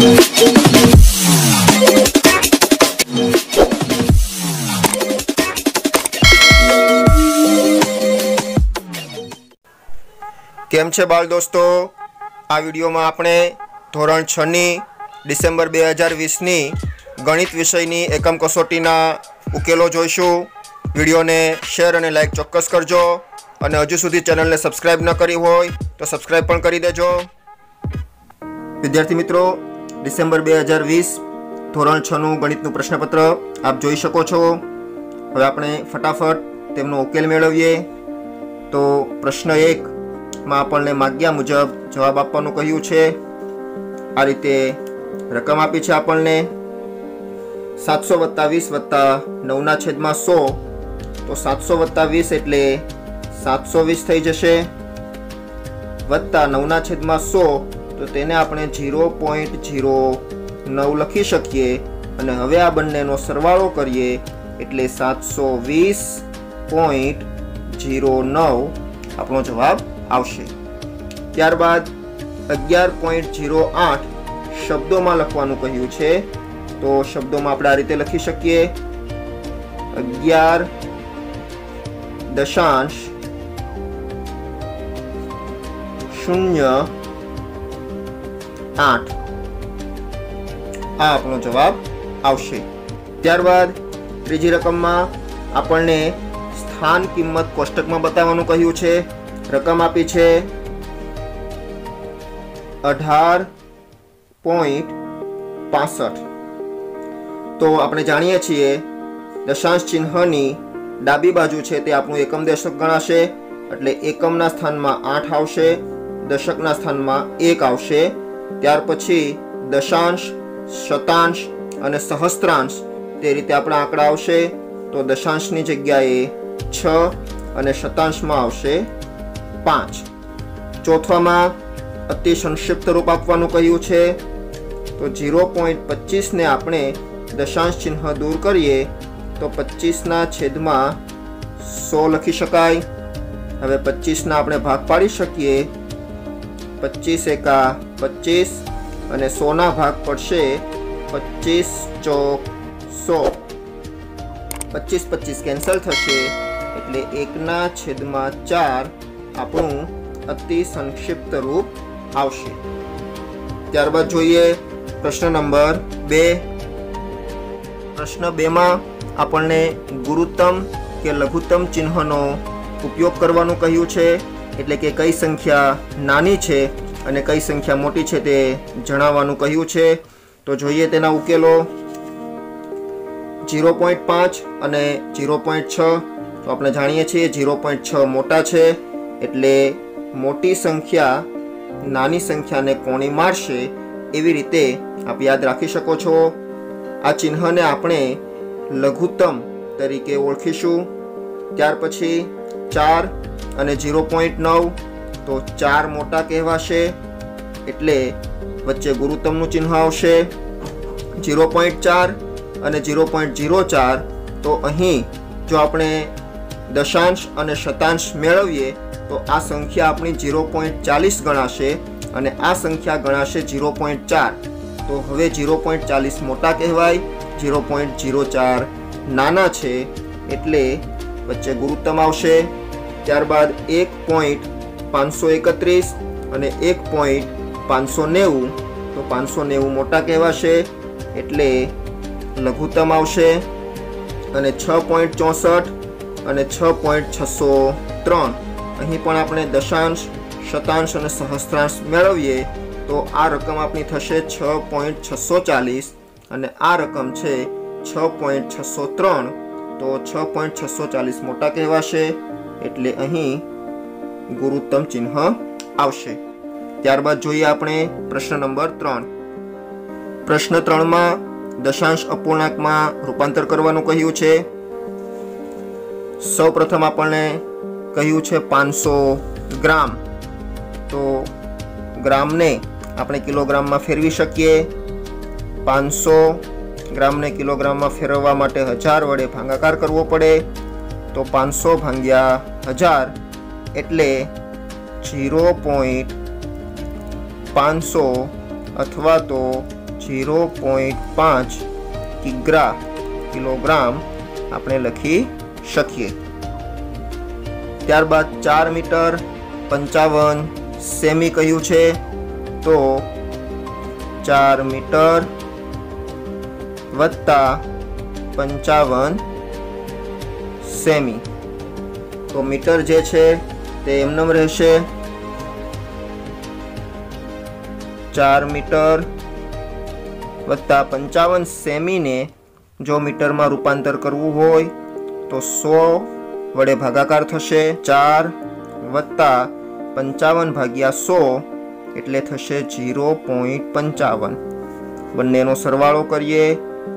કેમ છે બાળ દોસ્તો? આ વિડીયોમાં આપણે ધોરણ છની ડિસેમ્બર બે હજાર વીસની ગણિત વિષયની એકમ કસોટીના ઉકેલો જોઈશું. વિડીયોને શેર અને લાઇક ચોક્કસ કરજો અને હજુ સુધી ચેનલને સબસ્ક્રાઈબ ન કરી હોય તો સબસ્ક્રાઈબ પણ કરી દેજો. વિદ્યાર્થી મિત્રો ડિસેમ્બર બે હજાર વીસ ધોરણ છનું ગણિતનું પ્રશ્નપત્ર આપ જોઈ શકો છો. હવે આપણે ફટાફટ તેમનો ઉકેલ મેળવીએ. તો પ્રશ્ન એકમાં આપણને માગ્યા મુજબ જવાબ આપવાનું કહ્યું છે. આ રીતે રકમ આપી છે આપણને. સાતસો વત્તા વીસ વત્તા નવના છેદમાં સો. તો સાતસો વત્તા વીસ એટલે સાતસો વીસ થઈ જશે. વત્તા નવના છેદમાં સો. તો તેને આપણે ઝીરો પોઈન્ટ ઝીરો નવ લખી શકીએ અને હવે આ બંનેનો સરવાળો કરીએ એટલે સાતસો વીસ પોઈન્ટ ઝીરો નવ આપણો જવાબ આવશે. ત્યારબાદ અગિયાર પોઈન્ટ ઝીરો આઠ શબ્દોમાં લખવાનું કહ્યું છે. તો શબ્દોમાં આપણે આ રીતે લખી શકીએ. અગિયાર દશાંશ શૂન્ય આઠ. આ આપણો જવાબ આવશે. ત્યારબાદ ત્રીજી રકમમાં આપણને સ્થાન કિંમત કોષ્ટકમાં બતાવવાનું કહ્યું છે. રકમ આપી છે અઢાર પોઈન્ટ પાસઠ. તો આપણે જાણીએ છીએ દશાંશ ચિહ્નની ડાબી બાજુ છે તે આપણું એકમ દશક ગણાશે. એટલે એકમના સ્થાનમાં આઠ આવશે, દશકના સ્થાનમાં એક આવશે. ત્યાર પછી દશાંશ, શતાંશ અને સહસ્ત્રાંશ તે રીતે આપણા આંકડા આવશે. તો દશાંશની જગ્યાએ છ અને શતાંશમાં આવશે પાંચ. ચોથામાં અતિ સંક્ષિપ્ત રૂપ આપવાનું કહ્યું છે. તો ઝીરો પોઈન્ટ પચીસને આપણે દશાંશ ચિહ્ન દૂર કરીએ, તો પચીસના છેદમાં સો લખી શકાય. હવે પચીસના આપણે ભાગ પાડી શકીએ. પચીસ એકા પચીસ અને સોના ભાગ પડશે પચીસ ચોક સો. પચીસ પચીસ કેન્સલ થશે એટલે એકના છેદમાં ચાર આપણું અતિ સંક્ષિપ્ત રૂપ આવશે. ત્યારબાદ જોઈએ પ્રશ્ન નંબર બે. પ્રશ્ન બેમાં આપણને ગુરુત્તમ કે લઘુત્તમ ચિહ્નનો ઉપયોગ કરવાનું કહ્યું છે. એટલે કે કઈ સંખ્યા નાની છે અને કઈ સંખ્યા મોટી છે તે જણાવવાનું કહ્યું છે. તો જોઈએ તેના ઉકેલો. ઝીરો પોઈન્ટ પાંચ અને ઝીરો પોઈન્ટ છ. તો આપણે જાણીએ છીએ ઝીરો પોઈન્ટ છ મોટા છે. એટલે મોટી સંખ્યા નાની સંખ્યાને કોણી મારશે એવી રીતે આપ યાદ રાખી શકો છો. આ ચિહ્નને આપણે લઘુત્તમ તરીકે ઓળખીશું. ત્યાર પછી ચાર અને ઝીરો પોઈન્ટ નવ તો ચાર મોટા કહેવાશે એટલે વચ્ચે ગુરુત્તમનું ચિહ્ન આવશે. ઝીરો પોઈન્ટ ચાર અને ઝીરો પોઈન્ટ ઝીરો ચાર તો અહીં જો આપણે દશાંશ અને શતાંશ મેળવીએ તો આ સંખ્યા આપણી ઝીરો પોઈન્ટ ચાલીસ ગણાશે અને આ સંખ્યા ગણાશે ઝીરો પોઈન્ટ ચાર. તો હવે ઝીરો પોઈન્ટ ચાલીસ મોટા કહેવાય, ઝીરો પોઈન્ટ ઝીરો ચાર નાના છે એટલે વચ્ચે ગુરુત્તમ આવશે. ત્યારબાદ એક પોઈન્ટ પાંચસો એકત્રીસ અને એક પોઈન્ટ પાંચસો નેવું. તો પાંચસો નેવું મોટા કહેવાશે એટલે લઘુત્તમ આવશે અને છ પોઈન્ટ ચોસઠ અને છ પોઈન્ટ છસો ત્રણ. અહીં પણ આપણે દશાંશ, શતાંશ અને સહસ્ત્રાંશ મેળવીએ તો આ રકમ આપણી થશે છ પોઈન્ટ છસો ચાલીસ અને આ રકમ છે છ પોઈન્ટ છસો ત્રણ. તો છ પોઈન્ટ છસો ચાલીસ મોટા કહેવાશે. એટલે અહીં ગુરુત્તમ ચિહ્ન આવશે. ત્યારબાદ જોઈએ આપણે પ્રશ્ન નંબર ત્રણ. પ્રશ્ન ત્રણમાં દશાંશ અપૂર્ણાંકમાં રૂપાંતર કરવાનું કહ્યું છે. સૌ પ્રથમ આપણને કહ્યું છે પાંચસો ગ્રામ. તો ગ્રામને આપણે કિલોગ્રામમાં ફેરવી શકીએ. પાંચસો ગ્રામને કિલોગ્રામમાં ફેરવવા માટે હજાર વડે ભાગાકાર કરવો પડે. તો પાંચસો ભાગ્યા હજાર એટલે જીરો પોઈન્ટ પાંચસો અથવા તો જીરો પોઈન્ટ પાંચ કિગ્રા કિલોગ્રામ આપણે લખી શકીએ. ત્યારબાદ ચાર મીટર પંચાવન સેમી કહ્યું છે? તો ચાર મીટર વત્તા પંચાવન સેમી. તો મીટર જે છે તે એમનેમ રહેશે ચાર મીટર વત્તા પંચાવન સેમીને જો મીટરમાં રૂપાંતર કરવું હોય તો સો વડે ભાગાકાર થશે ચાર વત્તા પંચાવન ભાગ્યા સો એટલે થશે જીરો પોઈન્ટ પંચાવન. બંનેનો સરવાળો કરીએ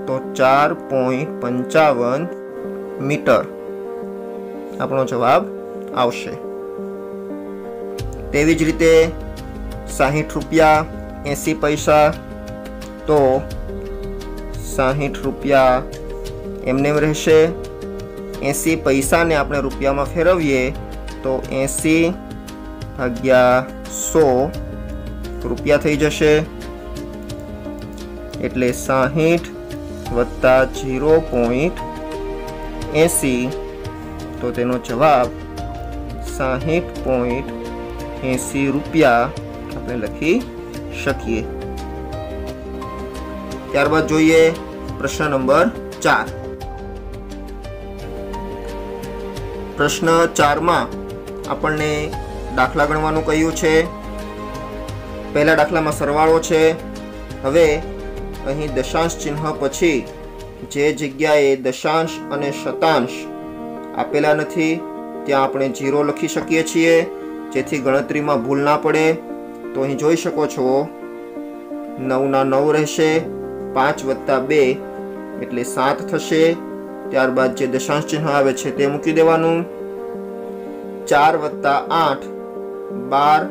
તો ચાર પોઈન્ટ પંચાવન મીટર. આપણો જવાબ આવશે. તેવી જ રીતે સાહીઠ રૂપિયા એંસી પૈસા તો સાહીઠ રૂપિયા એમનેમ રહેશે. એંસી પૈસાને આપણે રૂપિયામાં ફેરવીએ તો એંસી ભાગ્યા સો રૂપિયા થઈ જશે. એટલે સાહીઠ વત્તા જીરો પોઈન્ટ એંસી તો તેનો જવાબ સાહીઠ પોઈન્ટ એંસી રૂપિયા આપણે લખી શકીએ. ત્યારબાદ જોઈએ પ્રશ્ન નંબર ચાર. પ્રશ્ન ચારમાં આપણને દાખલા ગણવાનું કહ્યું છે. પહેલા દાખલામાં સરવાળો છે. હવે અહીં દશાંશ ચિહ્ન પછી જે જગ્યાએ દશાંશ અને શતાંશ આપેલા નથી. ત્યાં આપણે જીરો લખી શકીએ છીએ. જેથી ગણતરીમાં ભૂલ ના પડે. તો અહીં જોઈ શકો છો. નવના નવ રહેશે. પાંચ વત્તા બે એટલે સાત થશે. ત્યારબાદ જે દશાંશ ચિહ્ન આવે છે તે મૂકી દેવાનું. ચાર વત્તા આઠ, બાર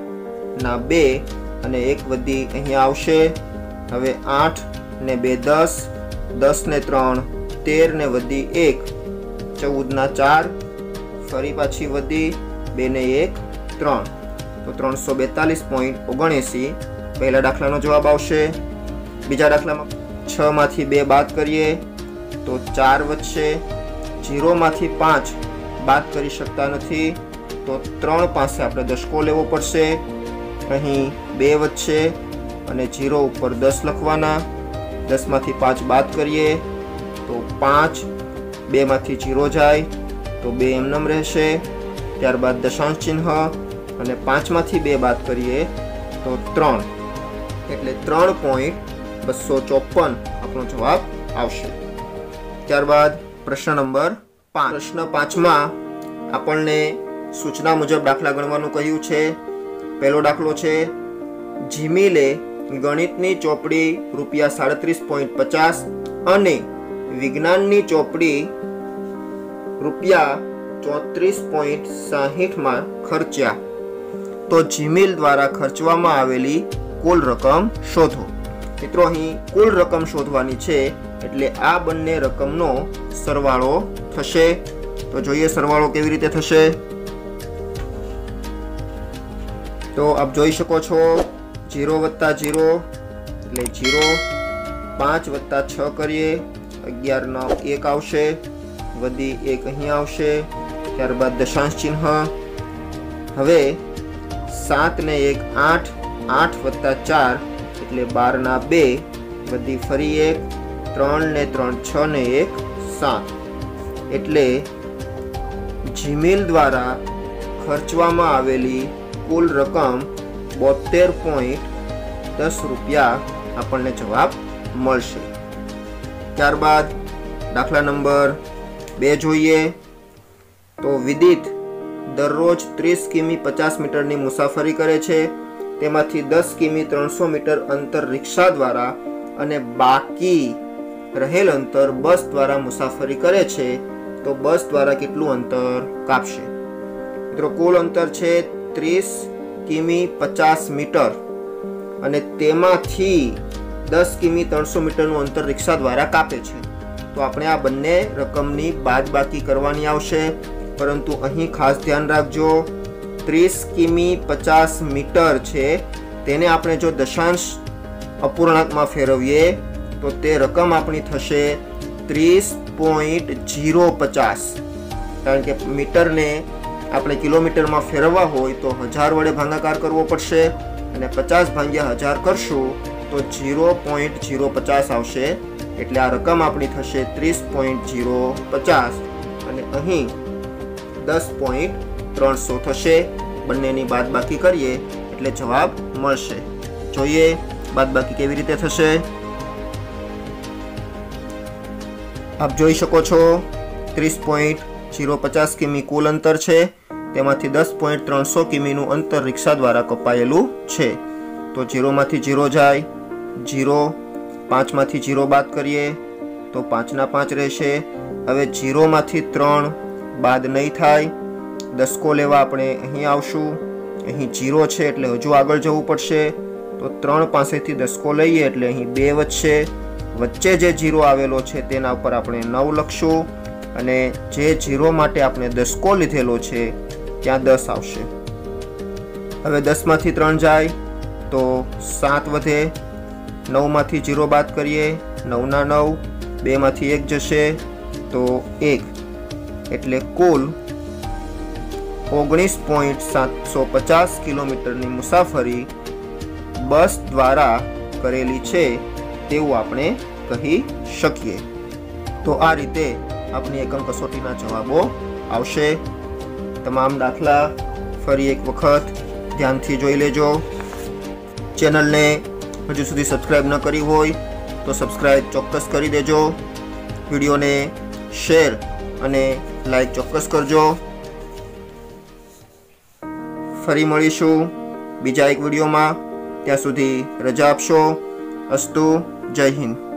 ના બે અને એક વધી અહીંયા આવશે. હવે આઠ ને બે દસ દસ ને ત્રણ, તેર ને વધી એક. ચૌદ ના ચાર, ફરી પાછી વધી બે ને એક, ત્રણ. તો ત્રણસો બેતાલીસ પોઈન્ટ ઓગણએંસી. પહેલા દાખલાનો જવાબ આવશે. બીજા દાખલામાં છ માંથી બે બાદ કરીએ, તો ચાર વધશે. જીરોમાંથી પાંચ બાદ કરી શકતા નથી. તો ત્રણ પાસે આપણે દશકો લેવો પડશે. અહીં બે વધશે અને જીરો ઉપર દસ લખવાના. દસમાંથી પાંચ બાદ કરીએ, તો પાંચ બેમાંથી જીરો જાય, તો બે એમનેમ રહેશે. ત્યારબાદ દશાંશ ચિહ્ન અને પાંચમાંથી બે બાદ કરીએ તો ત્રણ. એટલે ત્રણ પોઈન્ટ બસો ચોપન આપણો જવાબ આવશે. ત્યારબાદ પ્રશ્ન નંબર પાંચ. પ્રશ્ન પાંચમાં આપણને સૂચના મુજબ દાખલા ગણવાનું કહ્યું છે. પહેલો દાખલો છે, જીમીલે ગણિતની ચોપડી રૂપિયા સાડત્રીસ પોઈન્ટ પચાસ અને વિજ્ઞાનની ચોપડી રૂપિયા ચોત્રીસ પોઈન્ટ સાહીઠમાં ખર્ચ્યા. તો જીમેલ દ્વારા ખર્ચવામાં આવેલી કુલ રકમ શોધો. મિત્રો, અહીં કુલ રકમ શોધવાની છે, એટલે આ બંને રકમનો સરવાળો થશે. તો જોઈએ સરવાળો કેવી રીતે થશે. તો આપ જોઈ શકો છો જીરો વત્તા જીરો એટલે જીરો પાંચ વત્તા છ કરીએ, અગિયાર નવ એક આવશે. વધી એક અહીંયા આવશે. ત્યારબાદ દશાંશ ચિહ્ન. હવે સાત ને એક આઠ આઠ વત્તા ચાર એટલે બારના બે વધી ફરી એક, ત્રણ ને ત્રણ, છ ને એક, સાત. એટલે જીમેલ દ્વારા ખર્ચવામાં આવેલી કુલ રકમ બોતેર પોઈન્ટ દસ રૂપિયા આપણને જવાબ મળશે. ત્યારબાદ દાખલા નંબર બે જોઈએ. તો વિદિત દરરોજ ત્રીસ કિમી પચાસ મીટરની મુસાફરી કરે છે. તેમાંથી દસ કિમી ત્રણસો મીટર અંતર રિક્ષા દ્વારા અને બાકી રહેલ અંતર બસ દ્વારા મુસાફરી કરે છે. તો બસ દ્વારા કેટલું અંતર કાપશે? મિત્રો, કુલ અંતર છે ત્રીસ કિમી પચાસ મીટર. અને તેમાંથી દસ કિમી ત્રણસો મીટરનું અંતર રિક્ષા દ્વારા કાપે છે. તો આપણે આ બંને રકમની બાદબાકી કરવાની આવશે. પરંતુ અહીં ખાસ ધ્યાન રાખજો, ત્રીસ કિમી પચાસ મીટર છે. તેને આપણે જો દશાંશ અપૂર્ણાંકમાં ફેરવીએ, તો તે રકમ આપણી થશે ત્રીસ પોઈન્ટ જીરો પચાસ. કારણ કે મીટરને આપણે કિલોમીટરમાં ફેરવવા હોય તો હજાર વડે ભાગાકાર કરવો પડશે અને પચાસ ભાગ્યા હજાર કરશું તો જીરો પોઈન્ટ જીરો પચાસ આવશે. એટલે આ રકમ આપણી થશે ત્રીસ પોઈન્ટ જીરો પચાસ. અને અહીં દસ પોઈન્ટ ત્રણસો થશે. બંનેની બાદબાકી કરીએ એટલે જવાબ મળશે. જોઈએ બાદબાકી કેવી રીતે થશે. આપ જોઈ શકો છો ત્રીસ પોઈન્ટ જીરો પચાસ કિમી કુલ અંતર છે. તેમાંથી દસ પોઈન્ટ ત્રણસો કિમીનું અંતર રિક્ષા દ્વારા કપાયેલું છે. તો જીરોમાંથી જીરો જાય. જીરો, પાંચમાંથી જીરો બાદ કરીએ તો પાંચના પાંચ રહેશે. હવે જીરોમાંથી ત્રણ બાદ નહીં થાય, દસકો લેવા આપણે અહીં આવશું. અહીં જીરો છે એટલે હજુ આગળ જવું પડશે. તો ત્રણ પાસેથી દસકો લઈએ એટલે અહીં બે વધશે. વચ્ચે જે જીરો આવેલો છે તેના ઉપર આપણે નવ લખશું અને જે જીરો માટે આપણે દસકો લીધેલો છે ત્યાં દસ આવશે. હવે દસમાંથી ત્રણ જાય તો સાત વધે. નવમાંથી જીરો બાદ કરીએ, નવના નવ, બેમાંથી એક જશે, તો એક. એટલે કુલ ઓગણીસ પોઈન્ટ સાતસો પચાસ કિલોમીટરની મુસાફરી બસ દ્વારા કરેલી છે તેવું આપણે કહી શકીએ. તો આ રીતે આપણી એકમ કસોટીના જવાબો આવશે. તમામ દાખલા ફરી એક વખત ધ્યાનથી જોઈ લેજો. ચેનલને હજુ સુધી સબસ્ક્રાઈબ ન કરી હોય તો સબસ્ક્રાઈબ ચોક્કસ કરી દેજો. વિડીયોને શેર અને લાઈક ચોક્કસ કરજો. ફરી મળીશું બીજા એક વિડીયોમાં. ત્યાં સુધી રજા આપશો. અસ્તુ, જય હિન્દ.